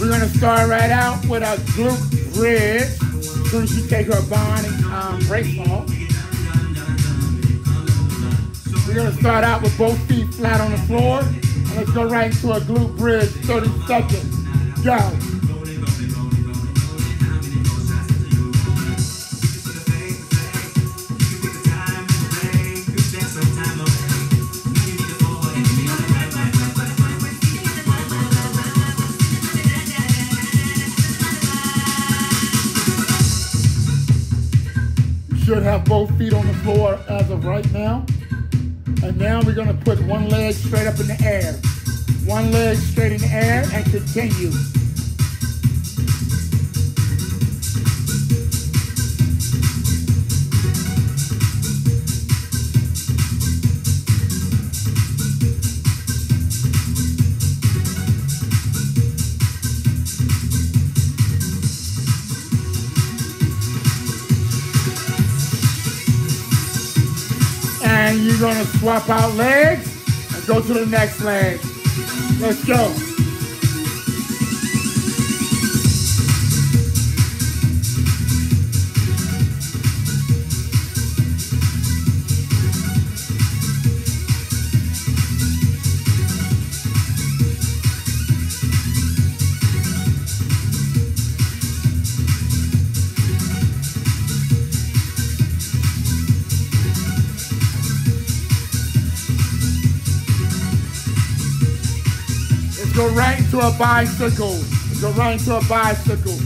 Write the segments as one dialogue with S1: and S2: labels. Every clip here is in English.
S1: We're gonna start right out with a glute bridge. Soon she take her bond and um, brace off. We're gonna start out with both feet flat on the floor. And let's go right into a glute bridge, 30 seconds. Go. Should have both feet on the floor as of right now. And now we're gonna put one leg straight up in the air. One leg straight in the air and continue. And you're gonna swap out legs and go to the next leg. Let's go. Go right into a bicycle. Go right a bicycle.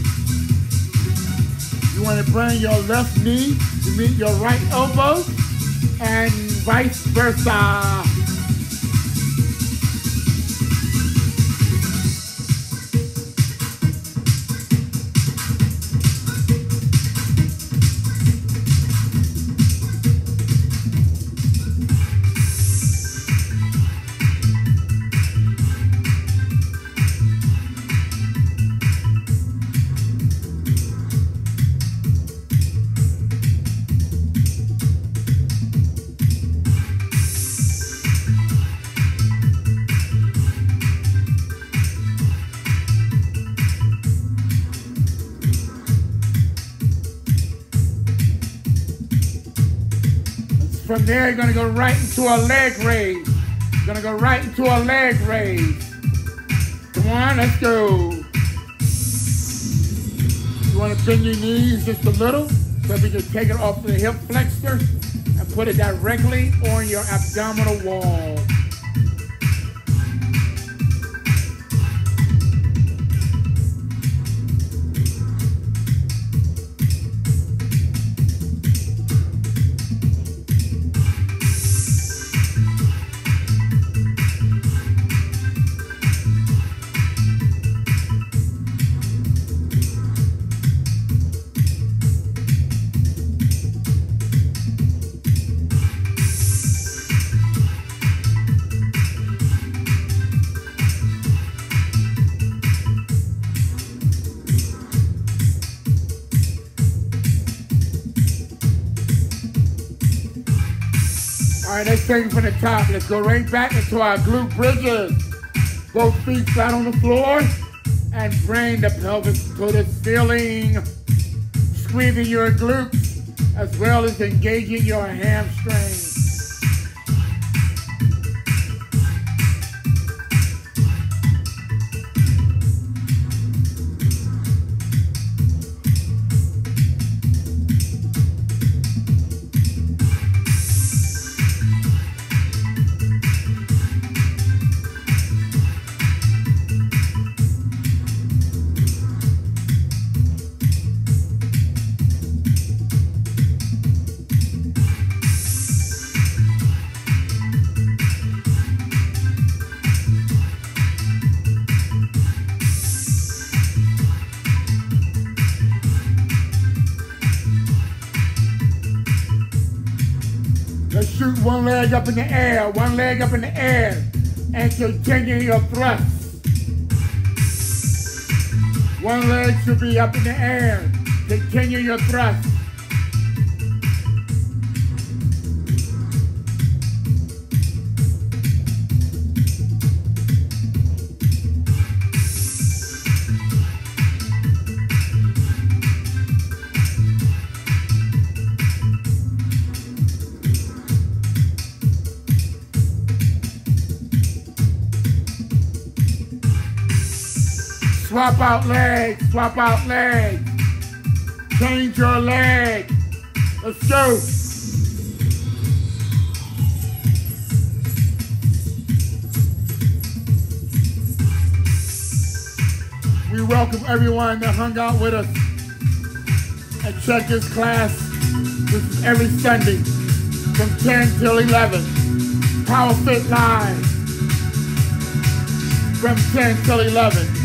S1: You want to bring your left knee to meet your right elbow and vice versa. From there, you're gonna go right into a leg raise. You're gonna go right into a leg raise. Come on, let's go. You wanna bend your knees just a little so we can take it off the hip flexor and put it directly on your abdominal wall. It from the top. Let's go right back into our glute bridges. Both feet flat on the floor and bring the pelvis to the ceiling. Squeezing your glutes as well as engaging your hamstrings. Shoot one leg up in the air, one leg up in the air, and continue your thrust. One leg should be up in the air. Continue your thrust.
S2: Swap out legs, swap out legs. Change your leg. Let's go. We welcome everyone that hung out with us at Checkers class. This is every Sunday from 10 till 11. Power Fit Live from 10 till 11.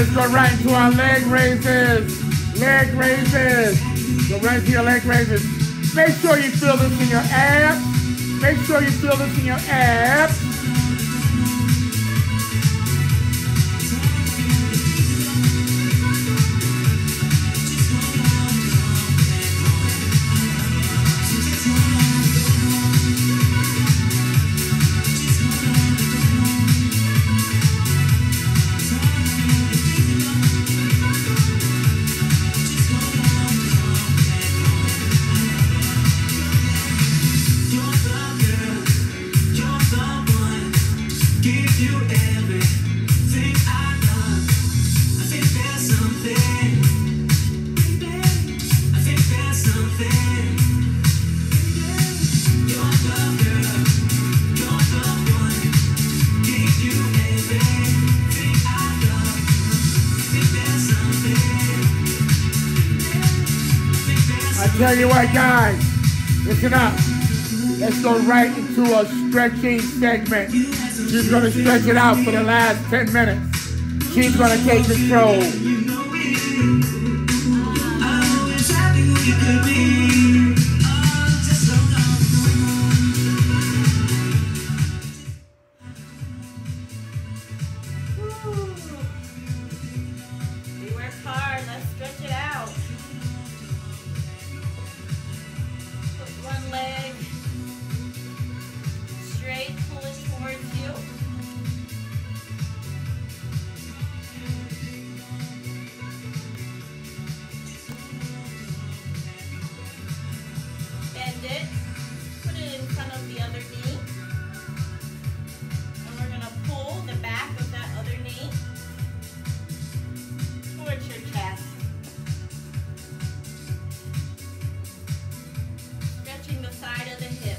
S2: Let's go right to our leg raises. Leg raises. Go right to your leg raises. Make sure you feel this in your abs. Make sure you feel this in your abs. Tell you what, guys, listen up. Let's go right into a stretching segment. She's going to stretch it out for the last 10 minutes. She's going to take control.
S3: side of the
S2: hill.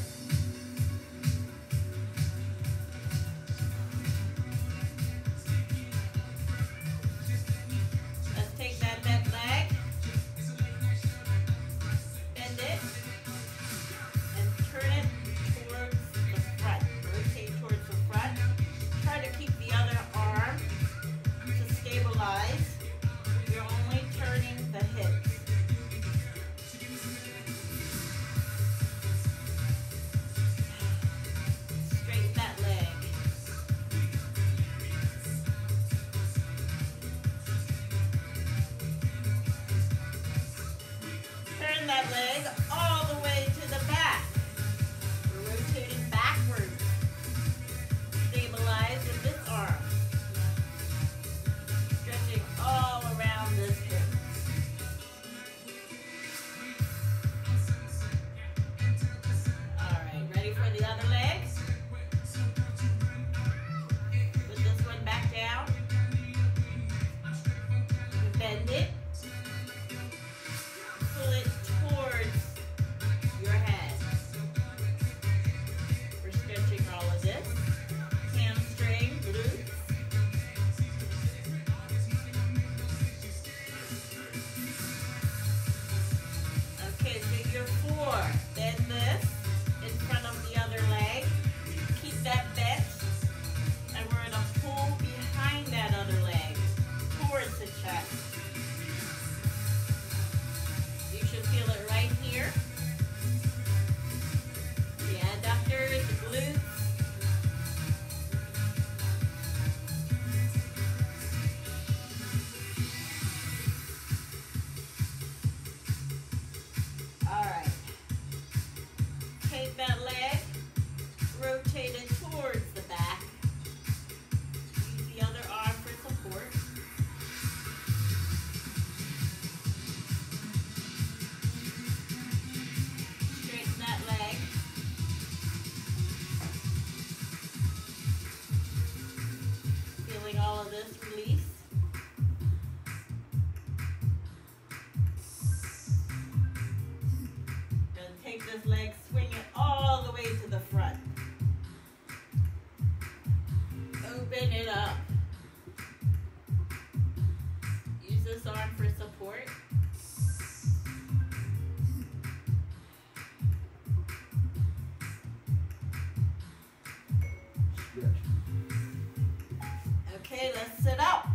S3: Okay, let's sit up.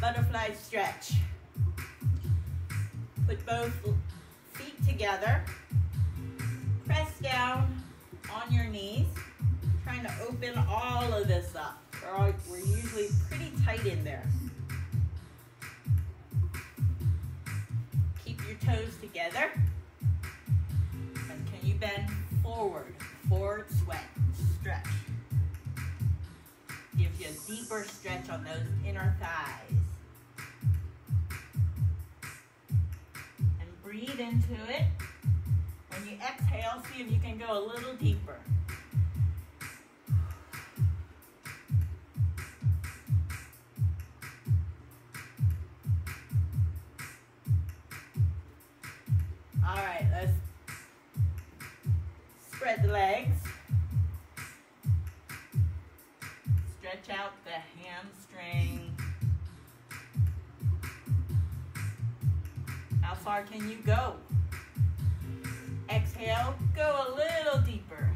S3: Butterfly stretch. Put both feet together. Press down on your knees. Trying to open all of this up. We're, all, we're usually pretty tight in there. Keep your toes together. And can you bend forward? Forward sweat, stretch. Gives you a deeper stretch on those inner thighs. And breathe into it. When you exhale, see if you can go a little deeper. All right, let's legs. Stretch out the hamstring. How far can you go? Exhale, go a little deeper.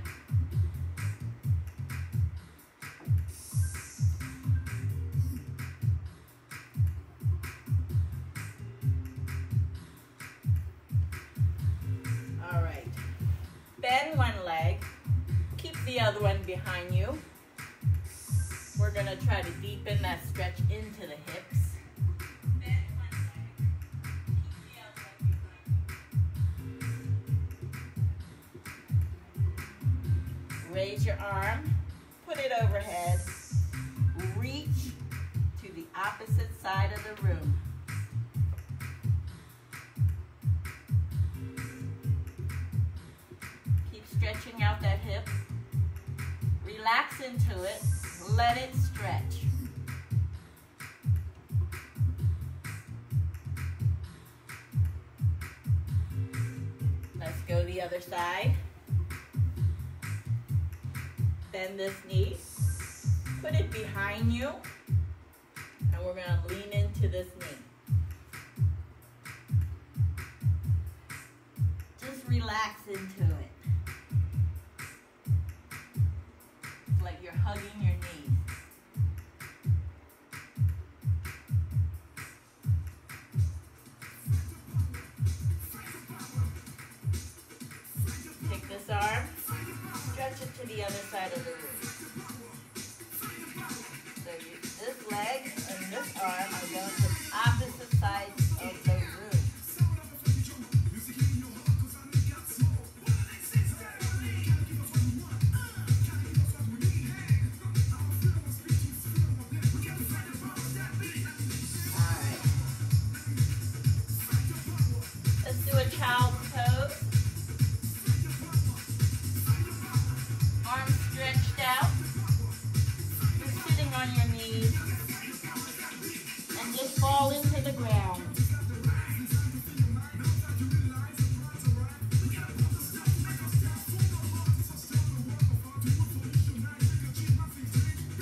S3: The other one behind you. We're to try to deepen that stretch into the hips. Raise your arm. Put it overhead. Reach to the opposite side of the room. Into it. Let it stretch. Let's go the other side. Bend this knee. Put it behind you. And we're going to lean into this knee. Just relax into it. Hugging your knees. Take this arm, stretch it to the other side of the room. So you, this leg and this arm are going to opposite sides on your knees. And just fall into the ground.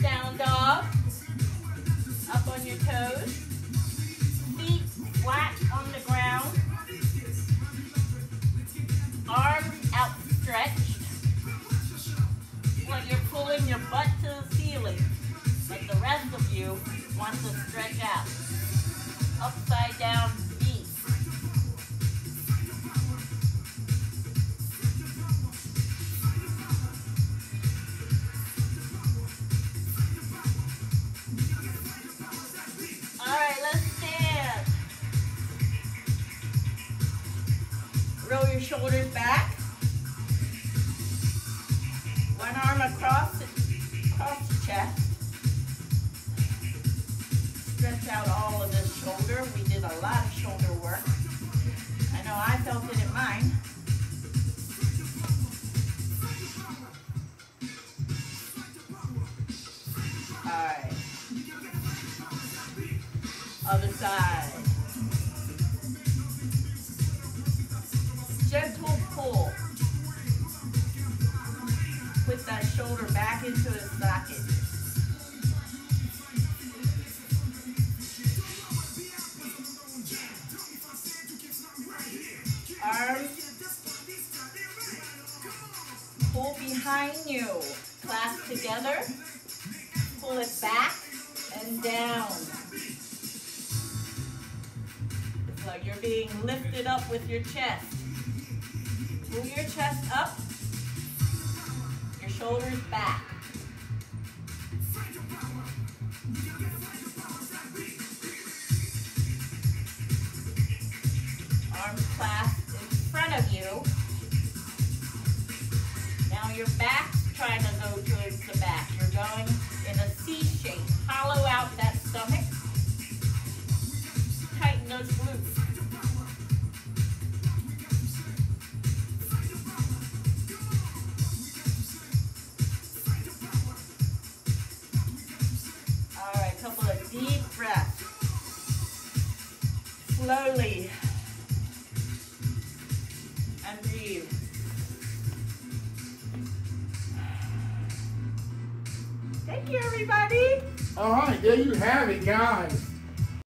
S3: Down dog. Up on your toes. Feet flat you wants to stretch out. Other side. Gentle pull. Put that shoulder back into its socket. Arms pull behind you. Clasp together. Pull it back and down. Like you're being lifted up with your chest. Pull your chest up. Your shoulders back. Arms clasped in front of you. Now your back's trying to go towards the back. You're going in a C shape. Hollow out that stomach. Couple of deep breaths. Slowly. And breathe. Thank you, everybody.
S2: All right, there you have it, guys.